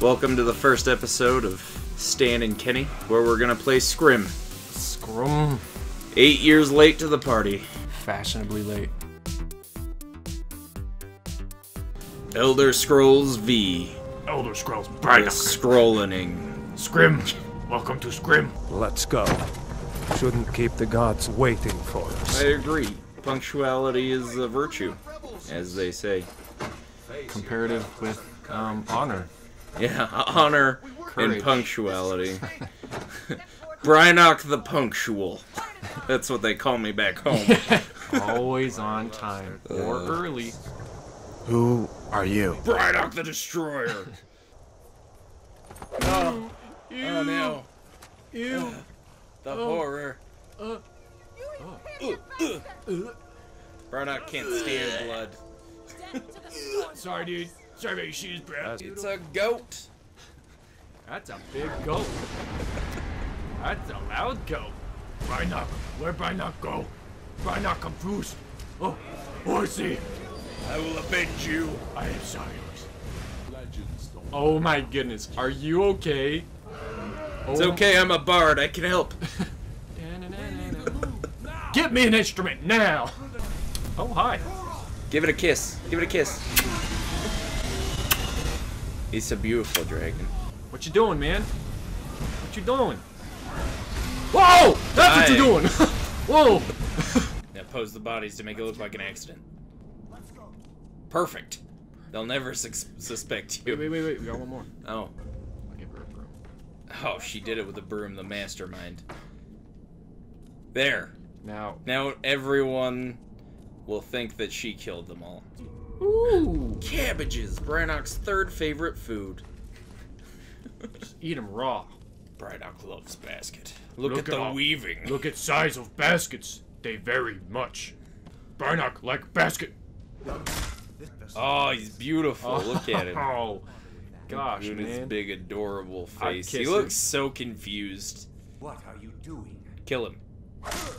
Welcome to the first episode of Stan and Kenny, where we're gonna play Scrim. Scrum. Eight years late to the party. Fashionably late. Elder Scrolls V. Elder Scrolls The Bright Scrollening. Scrim. Welcome to Scrim. Let's go. Shouldn't keep the gods waiting for us. I agree. Punctuality is a virtue, as they say. Comparative with um, honor. Yeah, honor and Courage. punctuality. Brynoch the Punctual. That's what they call me back home. Always on time uh, or early. Who are you? Brynoch the Destroyer. Oh, oh no. Ew. The oh. horror. Uh. uh. uh. Brynoch can't stand blood. Sorry, dude. Sorry about your shoes, bro. It's a goat. That's a big goat. That's a loud goat. Brynoch. Where Brynoch go? Brynoch come first. Oh, oh, I see. I will avenge you. I am sorry. Oh my goodness. Are you okay? It's oh. okay, I'm a bard. I can help. Get me an instrument now. Oh, hi. Give it a kiss. Give it a kiss. He's a beautiful dragon. What you doing, man? What you doing? Whoa! That's what you're doing! Whoa! Now pose the bodies to make it look like an accident. Perfect. They'll never sus- suspect you. Wait, wait, wait, wait. We got one more. Oh. I'll give her a broom. Oh, she did it with a broom, the mastermind. There. Now. Now everyone will think that she killed them all. Ooh! Cabbages, Brynoch's third favorite food. Just eat them raw. Brynoch loves basket. Look, Look at the all- weaving. Look at size of baskets. They vary much. Brynoch like basket. Oh, he's beautiful. Oh. Look at him. Oh, gosh, Look at his big, adorable face. He looks him. so confused. What are you doing? Kill him.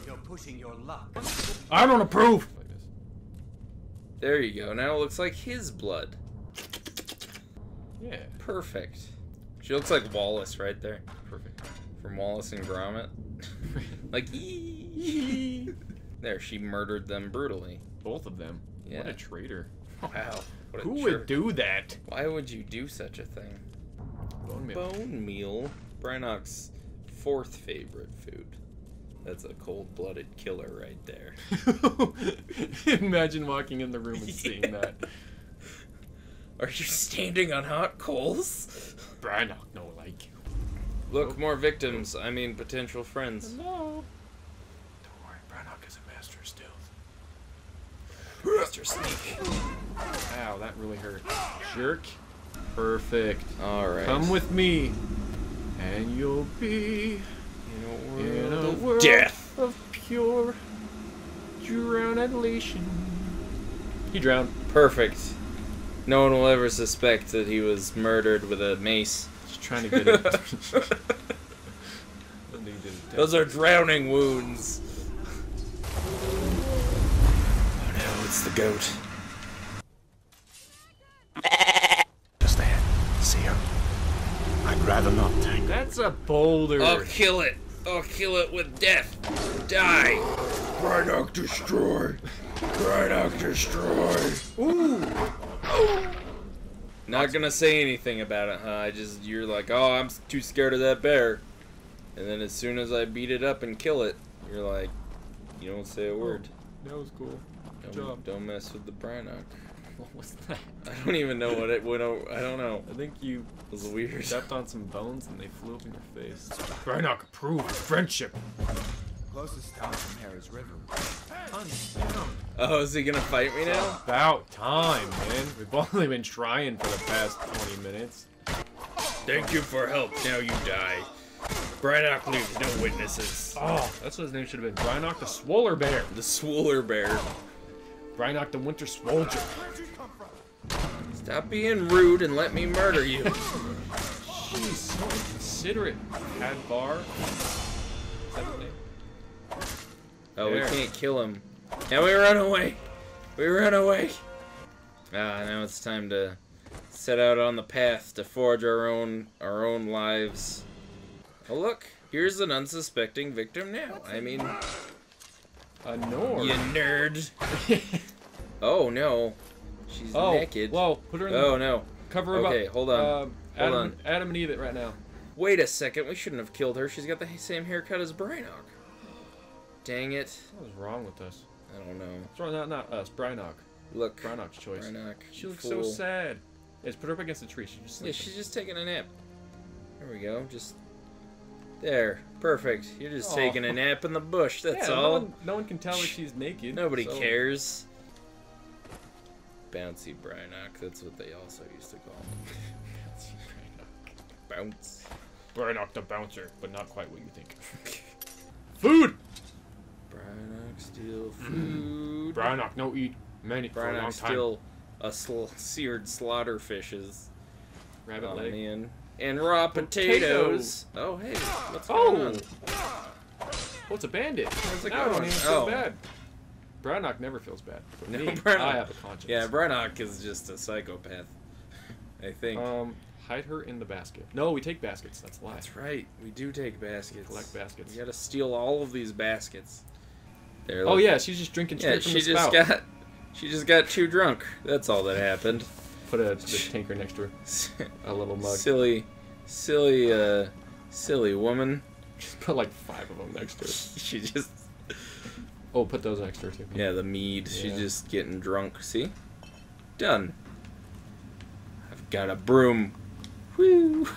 You're pushing your luck. I don't approve. There you go. Now it looks like his blood. Yeah, Perfect. She looks like Wallace right there. perfect. From Wallace and Gromit. like, there, she murdered them brutally. Both of them. What a traitor. Wow. A Who jerk. would do that? Why would you do such a thing? Bone meal. Bone meal. Brynoch's fourth favorite food. That's a cold-blooded killer right there. Imagine walking in the room and seeing that. Are you standing on hot coals? Brynoch no like you. Look, more victims. I mean, potential friends. No. Don't worry, Brynoch is a master of stealth. Mr. Sneak. Ow, that really hurt. Jerk. Perfect. All right. Come with me, and you'll be in in a a world of world death. of pure drownedlation. He drowned. Perfect. No one will ever suspect that he was murdered with a mace. Just trying to get it. I don't think he did it. Those are drowning wounds. Oh no, it's the goat. That's a boulder. I'll kill it. I'll kill it with death. Die. Brynoch destroy. Brynoch destroy. Ooh. Not gonna say anything about it, huh? I just you're like, oh, I'm too scared of that bear, and then as soon as I beat it up and kill it, you're like, you don't say a word. Oh, that was cool. Good Don't, job. don't mess with the Brynoch. What was that? I don't even know what it. What I don't know. I think you It was weird. stepped on some bones and they flew up in your face. Brynoch approve of friendship. Closest town from here is River. Oh, is he gonna fight me now? About time, man. We've only been trying for the past 20 minutes. Thank you for help. Now you die. Brynoch leaves no witnesses. Oh, that's what his name should have been. Brynoch the Swoller Bear. The Swooler Bear. Brynoch the Winter Soldier. Stop being rude and let me murder you. Jeez, so inconsiderate. Hadvar. Is that his name? Oh, we can't kill him. Now we run away. We run away. Ah, now it's time to set out on the path to forge our own our own lives. Oh look, here's an unsuspecting victim now. I mean, A Nord. you nerd. oh no, she's oh, naked. whoa! Put her in Oh the no. cover her Okay, up. hold on. Um, Adam, on. Adam and Eve it right now. Wait a second, we shouldn't have killed her. She's got the same haircut as Brynoch. Dang it. What was wrong with us? I don't know. What's wrong? Not not us. Brynoch. Look. Brynoch's choice. Brynoch. She looks fool. so sad. Yeah, just put her up against the tree. She's just sleeping. Yeah, she's just taking a nap. There we go. Just there. Perfect. You're just Aw. taking a nap in the bush. That's yeah, all. No one, no one can tell that she's naked. Nobody so- cares. Bouncy Brynoch. That's what they also used to call him. Bounce. Brynoch the bouncer, but not quite what you think. Food. Brynoch steal mm-hmm. food. Brynoch no eat many for a long Brynoch time. steal a sl- seared slaughter fishes. Rabbit Oh leg. man. And raw Potatoes. potatoes. Oh hey, what's going Oh! on? Oh, it's a bandit. How's it don't going? Oh. bad. Brynoch never feels bad. No, me, I have a conscience. Yeah, Brynoch is just a psychopath. I think. Um, hide her in the basket. No, we take baskets. That's a lie. That's right. We do take baskets. Collect baskets. You gotta steal all of these baskets. There. Oh yeah, she's just drinking straight Yeah, from she the just spout. got. She just got too drunk. That's all that happened. Put a tanker next to her. A little mug. silly, silly, uh, silly woman. Just put like five of them next to her. She just. Oh, put those next to her too. Yeah, the mead. She's just getting drunk. See? Done. I've got a broom. Woo!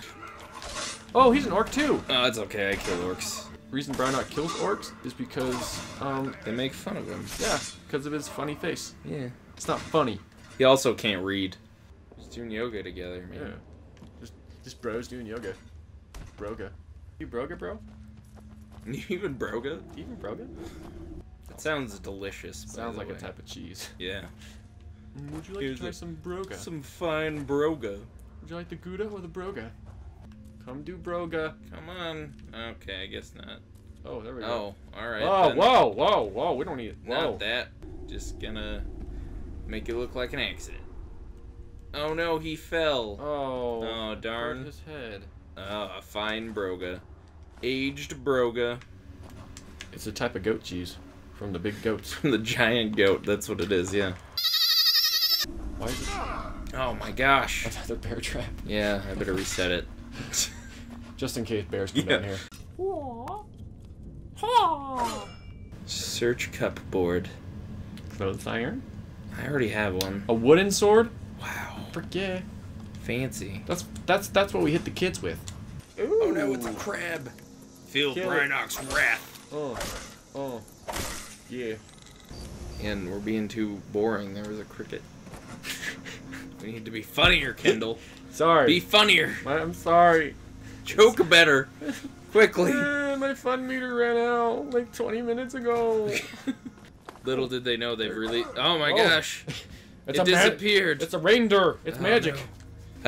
Oh, he's an orc too. Oh, it's okay. I kill orcs. Reason Brynoch kills orcs is because, um, They make fun of him. yeah, because of his funny face. Yeah. It's not funny. He also can't read. Just doing yoga together, Yeah. man. Just, just bros doing yoga. Broga. You broga, bro? Even broga? Even broga? That sounds delicious. Sounds like a type of cheese. Yeah. Mm, Would you like Here's to try a- some broga? Some fine broga. Would you like the Gouda or the broga? Come do broga. Come on. Okay, I guess not. Oh, there we go. Oh, alright. Oh, then. whoa, whoa, whoa. We don't need it. Whoa. Not that. Just gonna make it look like an accident. Oh no, he fell. Oh. Oh, hurt darn. his head. Oh, a fine broga. Aged broga. It's a type of goat cheese from the big goats. From the giant goat, that's what it is, yeah. Why is it Oh my gosh. another bear trap? Yeah, I better reset it. Just in case bears come Yeah. down here. Search cupboard. Clothes iron. I already have one. A wooden sword. Wow. Frick yeah. Fancy. That's that's that's what we hit the kids with. Oh no, it's a crab. Feel Kill it. Wrath. Oh. Oh. Yeah. And we're being too boring. There was a cricket. we need to be funnier, Kendall. Sorry. Be funnier. I'm sorry. Joke better. Quickly. Eh, my fun meter ran out like 20 minutes ago. Little did they know they've really. Oh my Oh. gosh. It's it a mag- disappeared. It's a reindeer. It's Oh, magic. no.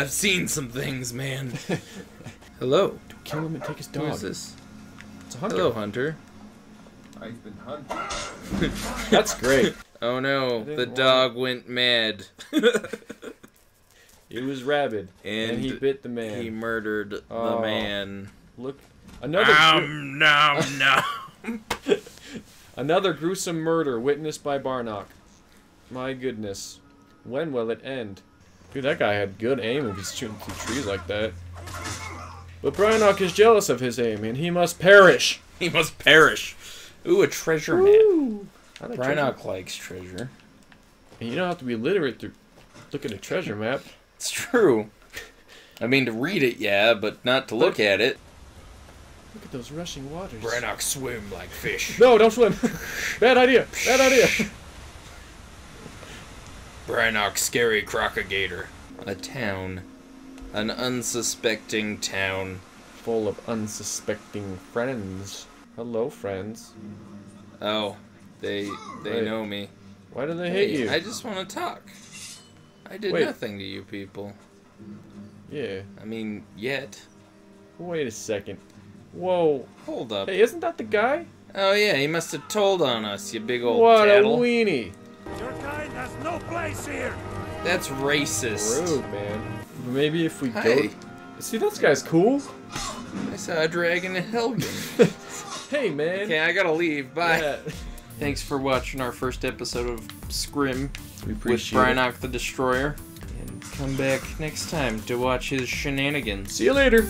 I've seen some things, man. Hello. Kill him and take his Who dog. is this? It's a hunter. Hello, Hunter. I've been hunting. That's great. Oh no, the want- dog went mad. It was rabid, and and, he bit the man. He murdered the Oh. man. Look, another gru- Um, no, no. another gruesome murder witnessed by Barnock. My goodness, when will it end? Dude, that guy had good aim if he's shooting through trees like that. But Barnock is jealous of his aim, and he must perish. he must perish. Ooh, a treasure map. Woo! I like treasure. Brynoch likes treasure. And you don't have to be literate to look at a treasure map. It's true. I mean, to read it, yeah, but not to look at it. Look at those rushing waters. Brynoch swim like fish. No, don't swim. Bad idea. Bad idea. Brynoch scary crocagator. A town. An unsuspecting town. Full of unsuspecting friends. Hello, friends. Oh, they they Wait. know me. Why do they hate Hey, you? I just want to talk. I did Wait. nothing to you people. Yeah. I mean, yet. Wait a second. Whoa. Hold up. Hey, isn't that the guy? Oh yeah, he must have told on us, you big old what tattle. a weenie. Place here. That's racist. Rude, man. Maybe if we Hey. go. See, this guy's cool. I saw a dragon in Helgen. Hey, man. okay, I gotta leave. Bye. Yeah. Thanks for watching our first episode of Scrim We with appreciate it. Brynoch the Destroyer. And come back next time to watch his shenanigans. See you later.